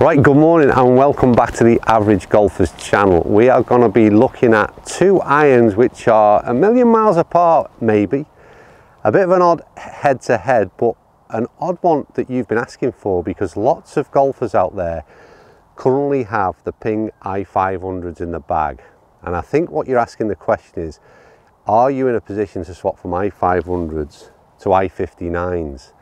Right, good morning and welcome back to the Average Golfers channel. We are going to be looking at two irons which are a million miles apart maybe. A bit of an odd head to head but an odd one that you've been asking for because lots of golfers out there currently have the Ping i500s in the bag. And I think what you're asking the question is, are you in a position to swap from i500s to i59s?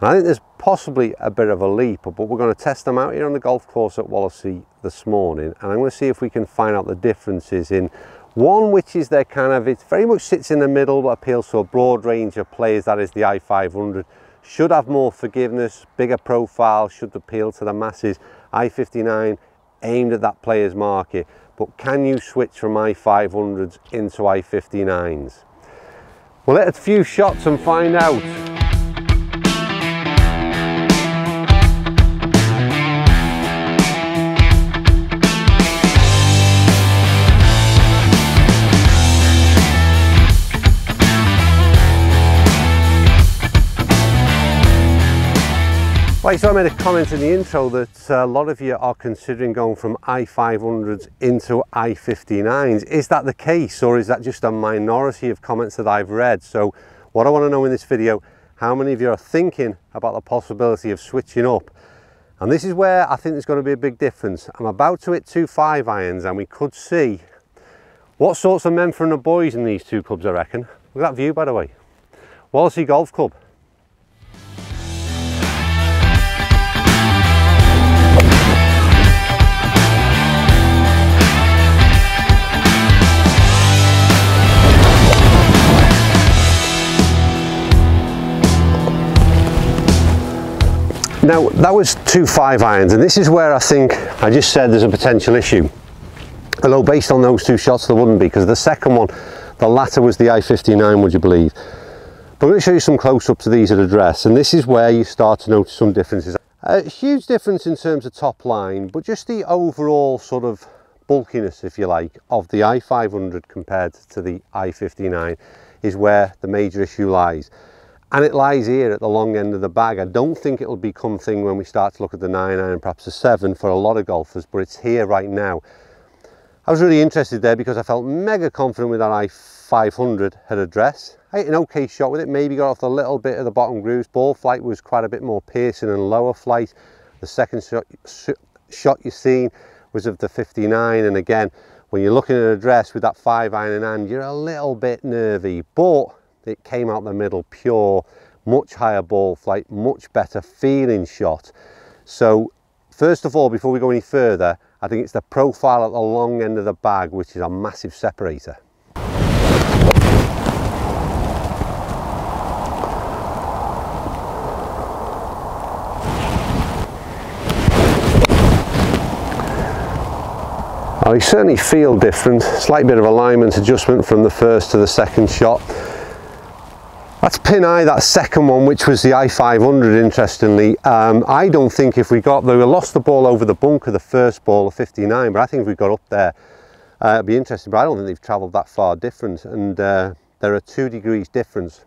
And I think there's possibly a bit of a leap, but we're going to test them out here on the golf course at Wallasey this morning. And I'm going to see if we can find out the differences in one, which is their kind of, it very much sits in the middle, but appeals to a broad range of players. That is the i500. Should have more forgiveness, bigger profile, should appeal to the masses. i59 aimed at that player's market. But can you switch from i500s into i59s? We'll let a few shots and find out. So I made a comment in the intro that a lot of you are considering going from i500s into i59s. Is that the case or is that just a minority of comments that I've read? So what I want to know in this video, how many of you are thinking about the possibility of switching up? And this is where I think there's going to be a big difference. I'm about to hit two five irons and we could see what sorts of men from the boys in these two clubs I reckon. Look at that view by the way. Wallasey Golf Club. Now that was two five irons and this is where I think I just said there's a potential issue. Although based on those two shots there wouldn't be because the second one, the latter was the i59 would you believe. But I'm going to show you some close-ups of these at address and this is where you start to notice some differences. A huge difference in terms of top line but just the overall sort of bulkiness if you like of the i500 compared to the i59 is where the major issue lies and it lies here at the long end of the bag. I don't think it'll become thing when we start to look at the 9 iron, perhaps a 7 for a lot of golfers, but it's here right now. I was really interested there because I felt mega confident with that i500 head address. I hit an okay shot with it, maybe got off a little bit of the bottom grooves. Ball flight was quite a bit more piercing and lower flight. The second shot, shot you've seen was of the 59 and again, when you're looking at an address with that 5 iron in hand, you're a little bit nervy, but it came out the middle pure, much higher ball flight, much better feeling shot. So first of all, before we go any further, I think it's the profile at the long end of the bag, which is a massive separator. I certainly feel different, slight bit of alignment adjustment from the first to the second shot. That's pin eye, that second one, which was the i500, interestingly. Um, I don't think if we got, we lost the ball over the bunker, the first ball, of 59, but I think if we got up there, uh, it'd be interesting, but I don't think they've travelled that far different. And uh, there are two degrees difference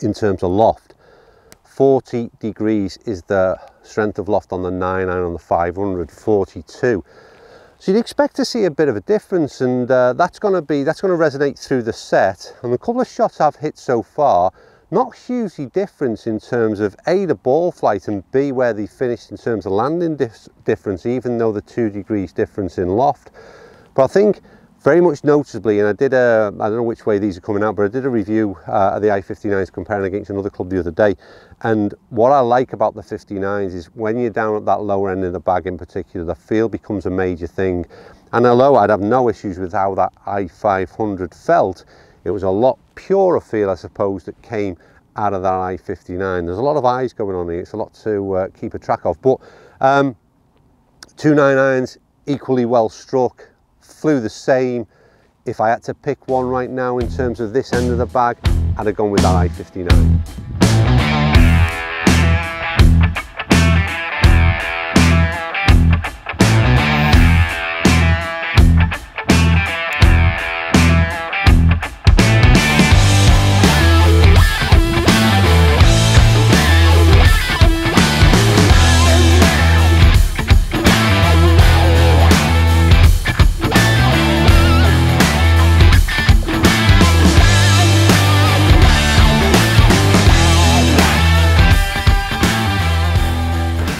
in terms of loft. 40 degrees is the strength of loft on the 9 and on the 500, 42. So you'd expect to see a bit of a difference and uh, that's going to be, that's going to resonate through the set. And the couple of shots I've hit so far, not hugely different in terms of A, the ball flight and B, where they finished in terms of landing dif difference, even though the two degrees difference in loft. But I think very much noticeably, and I did a, I don't know which way these are coming out, but I did a review uh, of the i59s comparing against another club the other day. And what I like about the 59s is when you're down at that lower end of the bag in particular, the feel becomes a major thing. And although I'd have no issues with how that i500 felt, it was a lot purer feel, I suppose, that came out of that i59. There's a lot of eyes going on here. It's a lot to uh, keep a track of. But um, two nine irons, equally well struck, flew the same. If I had to pick one right now in terms of this end of the bag, I'd have gone with that i59.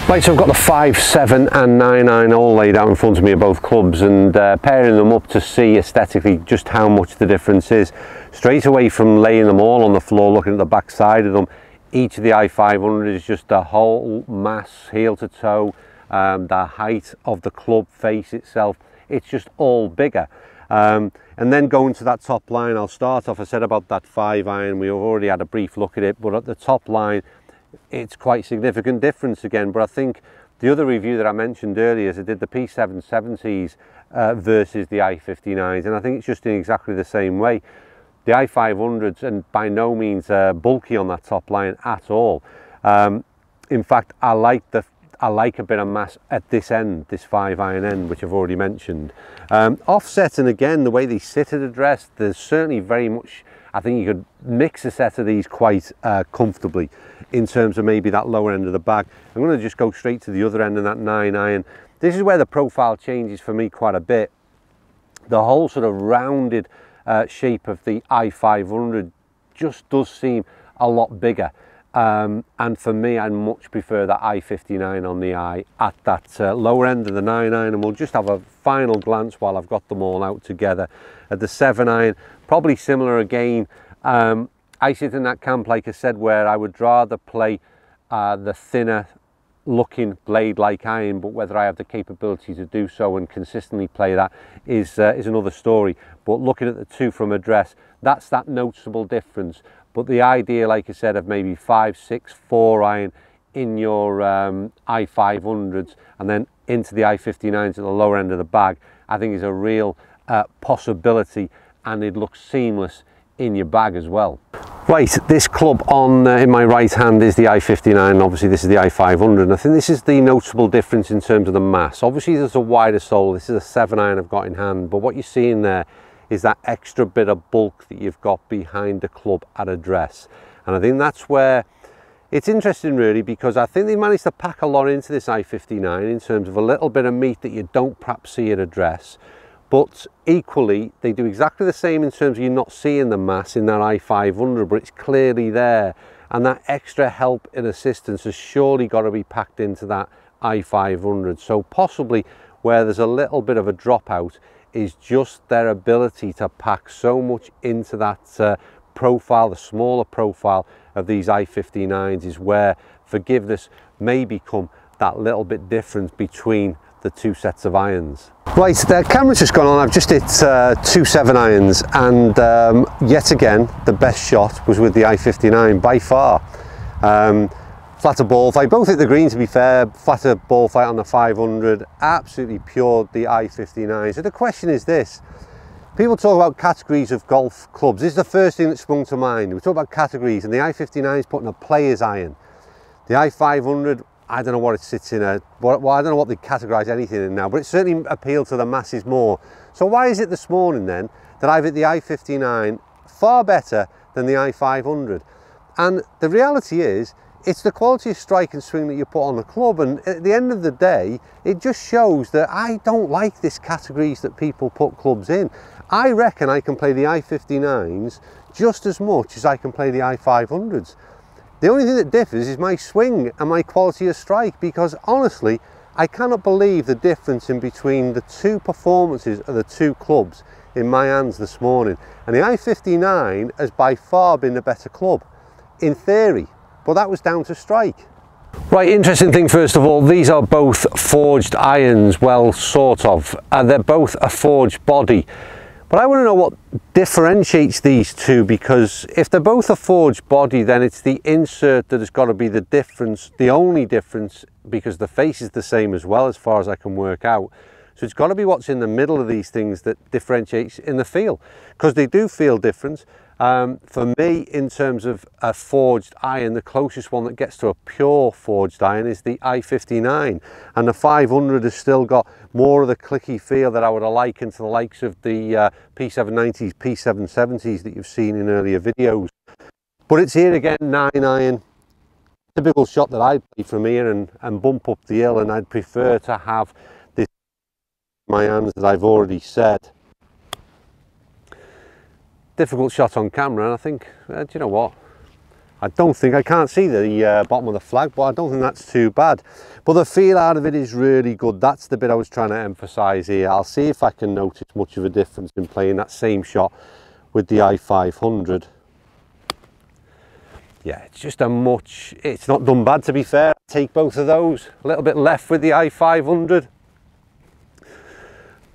Right, so I've got the 5, 7 and 9 iron all laid out in front of me of both clubs and uh, pairing them up to see aesthetically just how much the difference is. Straight away from laying them all on the floor, looking at the back side of them, each of the i500 is just a whole mass, heel to toe, um, the height of the club face itself, it's just all bigger. Um, and then going to that top line, I'll start off, I said about that 5 iron, we've already had a brief look at it, but at the top line, it's quite significant difference again. But I think the other review that I mentioned earlier is I did the P770s uh, versus the i59s, and I think it's just in exactly the same way. The i500s, and by no means uh, bulky on that top line at all. Um, in fact, I like the I like a bit of mass at this end, this 5 iron end, which I've already mentioned. Um, offset, and again, the way they sit at address, there's certainly very much, I think you could mix a set of these quite uh, comfortably in terms of maybe that lower end of the bag. I'm going to just go straight to the other end of that 9 iron. This is where the profile changes for me quite a bit. The whole sort of rounded uh, shape of the i500 just does seem a lot bigger. Um, and for me, I much prefer that i59 on the i at that uh, lower end of the 9 iron. And we'll just have a final glance while I've got them all out together. At the 7 iron, probably similar again. Um, I sit in that camp, like I said, where I would rather play uh, the thinner looking blade like iron, but whether I have the capability to do so and consistently play that is, uh, is another story. But looking at the two from address, that's that noticeable difference. But the idea, like I said, of maybe five, six, four iron in your um, i500s and then into the i59s at the lower end of the bag, I think is a real uh, possibility and it looks seamless in your bag as well. Right, this club on uh, in my right hand is the i59, obviously this is the i500, and I think this is the noticeable difference in terms of the mass. Obviously there's a wider sole, this is a 7 iron I've got in hand, but what you're seeing there is that extra bit of bulk that you've got behind the club at address. And I think that's where it's interesting really because I think they managed to pack a lot into this i59 in terms of a little bit of meat that you don't perhaps see at address but equally they do exactly the same in terms of you not seeing the mass in that i500 but it's clearly there. And that extra help and assistance has surely got to be packed into that i500 so possibly where there's a little bit of a dropout is just their ability to pack so much into that uh, profile the smaller profile of these i59s is where forgiveness may become that little bit difference between the two sets of irons. Right, the camera's just gone on. I've just hit uh, two seven irons and um, yet again, the best shot was with the i59 by far. Um, flatter ball fight, both hit the green to be fair, flatter ball fight on the 500, absolutely pure the i59. So the question is this, people talk about categories of golf clubs. This is the first thing that sprung to mind. We talk about categories and the i59 is putting a player's iron. The i500 I don't know what it sits in a, well, I don't know what they categorise anything in now, but it certainly appealed to the masses more. So why is it this morning then that I've hit the i59 far better than the i500? And the reality is, it's the quality of strike and swing that you put on the club and at the end of the day it just shows that I don't like this categories that people put clubs in. I reckon I can play the i59s just as much as I can play the i500s. The only thing that differs is my swing and my quality of strike because honestly, I cannot believe the difference in between the two performances of the two clubs in my hands this morning. And the i59 has by far been the better club, in theory, but that was down to strike. Right, interesting thing first of all, these are both forged irons, well, sort of. Uh, they're both a forged body. But I want to know what differentiates these two because if they're both a forged body then it's the insert that has got to be the difference, the only difference because the face is the same as well as far as I can work out. So it's got to be what's in the middle of these things that differentiates in the feel because they do feel different. Um, for me, in terms of a forged iron, the closest one that gets to a pure forged iron is the i59. And the 500 has still got more of the clicky feel that I would have liken to the likes of the uh, P790s, P770s that you've seen in earlier videos. But it's here again, 9 iron. Typical shot that I'd play from here and, and bump up the hill and I'd prefer to have this my hands as I've already said difficult shot on camera and I think, uh, do you know what? I don't think, I can't see the uh, bottom of the flag, but I don't think that's too bad. But the feel out of it is really good. That's the bit I was trying to emphasize here. I'll see if I can notice much of a difference in playing that same shot with the i500. Yeah, it's just a much, it's not done bad to be fair. Take both of those, a little bit left with the i500.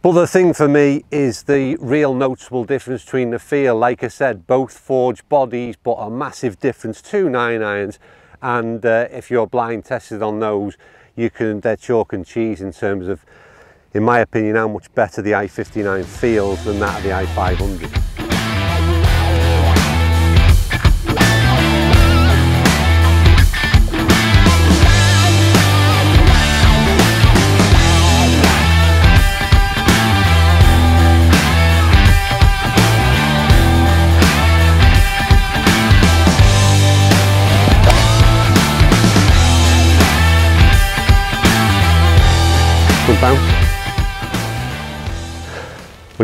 But the thing for me is the real noticeable difference between the feel. Like I said, both forged bodies, but a massive difference, two nine irons. And uh, if you're blind tested on those, you can, they're chalk and cheese in terms of, in my opinion, how much better the i59 feels than that of the i500.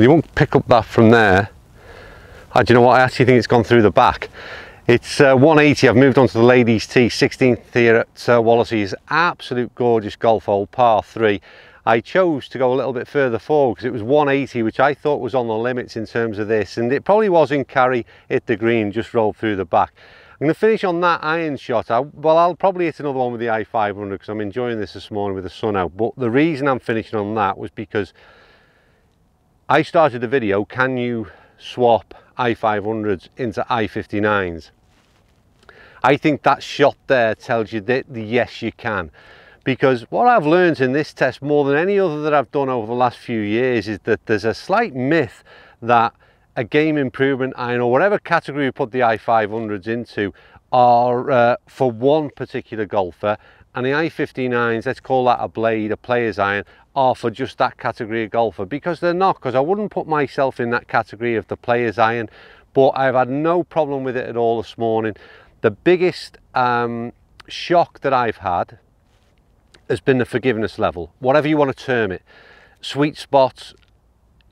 You won't pick up that from there. Oh, do you know what? I actually think it's gone through the back. It's uh, 180. I've moved on to the ladies' tee, 16th here at uh, Wallasey's. Absolute gorgeous golf hole, par three. I chose to go a little bit further forward because it was 180, which I thought was on the limits in terms of this. And it probably was in carry, hit the green, just rolled through the back. I'm going to finish on that iron shot. I, well, I'll probably hit another one with the i500 because I'm enjoying this this morning with the sun out. But the reason I'm finishing on that was because I started the video, can you swap i500s into i59s? I think that shot there tells you that yes, you can. Because what I've learned in this test more than any other that I've done over the last few years is that there's a slight myth that a game improvement iron or whatever category you put the i500s into are uh, for one particular golfer and the i59s let's call that a blade a player's iron are for just that category of golfer because they're not because i wouldn't put myself in that category of the player's iron but i've had no problem with it at all this morning. The biggest um, shock that i've had has been the forgiveness level whatever you want to term it. Sweet spots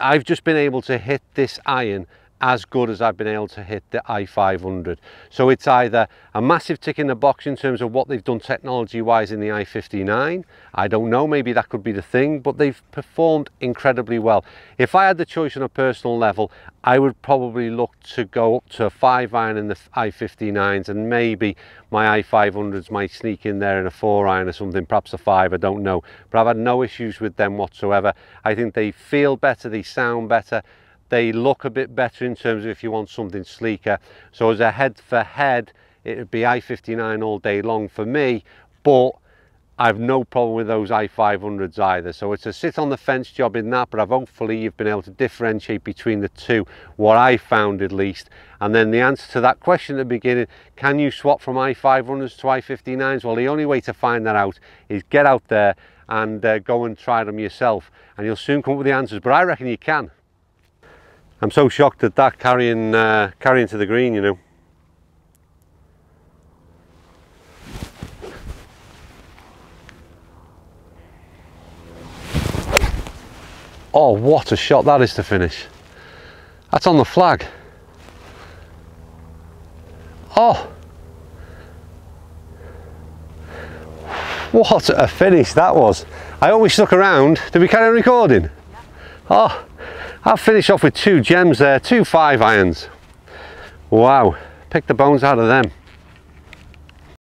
I've just been able to hit this iron as good as I've been able to hit the i500. So it's either a massive tick in the box in terms of what they've done technology wise in the i59. I don't know, maybe that could be the thing, but they've performed incredibly well. If I had the choice on a personal level, I would probably look to go up to a five iron in the i59s and maybe my i500s might sneak in there in a four iron or something, perhaps a five, I don't know. But I've had no issues with them whatsoever. I think they feel better, they sound better, they look a bit better in terms of if you want something sleeker. So as a head for head, it would be i59 all day long for me, but I've no problem with those i500s either. So it's a sit on the fence job in that, but I've hopefully you've been able to differentiate between the two, what I found at least. And then the answer to that question at the beginning, can you swap from i500s to i59s? Well, the only way to find that out is get out there and uh, go and try them yourself. And you'll soon come up with the answers, but I reckon you can. I'm so shocked at that carrying uh, carrying to the green, you know. Oh, what a shot that is to finish. That's on the flag. Oh. What a finish that was. I always look around. Did we carry on recording? Yeah. Oh. I'll finish off with two gems there, two five irons. Wow, pick the bones out of them.